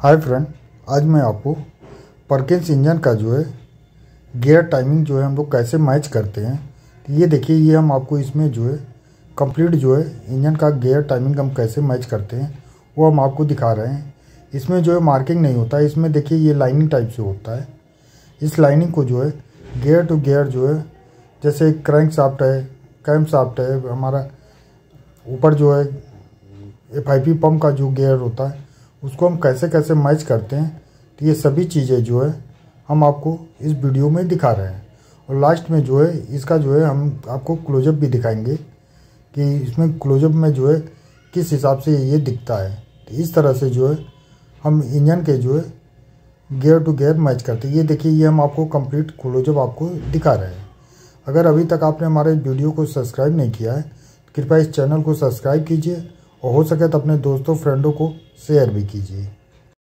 Hi friend, आज मैं आपको परकिंस इंजन का जो है गियर टाइमिंग जो है हम लोग कैसे मैच करते हैं। तो ये देखिए, ये हम आपको इसमें जो है कंप्लीट जो है, इंजन का गियर टाइमिंग हम कैसे मैच करते हैं, वो हम आपको दिखा रहे हैं। इसमें जो है मार्किंग नहीं होता है इसमें देखिए ये लाइनिंग टाइप से होता है। इस लाइनिंग को जो है गियर टू गियर जो है, जैसे क्रैंक साफ्ट है कैम साफ्ट है, हमारा ऊपर जो है एफ़ आई पम्प का जो गियर होता है उसको हम कैसे कैसे मैच करते हैं तो ये सभी चीज़ें जो है हम आपको इस वीडियो में दिखा रहे हैं। और लास्ट में जो है, इसका जो है हम आपको क्लोजअप भी दिखाएँगे कि इसमें क्लोजअप में जो है किस हिसाब से ये दिखता है। तो इस तरह से जो है हम इंजन के जो है गियर टू गियर मैच करते हैं। ये देखिए, ये हम आपको कंप्लीट क्लोजअप आपको दिखा रहे हैं। अगर अभी तक आपने हमारे वीडियो को सब्सक्राइब नहीं किया है कृपया इस चैनल को सब्सक्राइब कीजिए और हो सके तो अपने दोस्तों फ्रेंडों को शेयर भी कीजिए।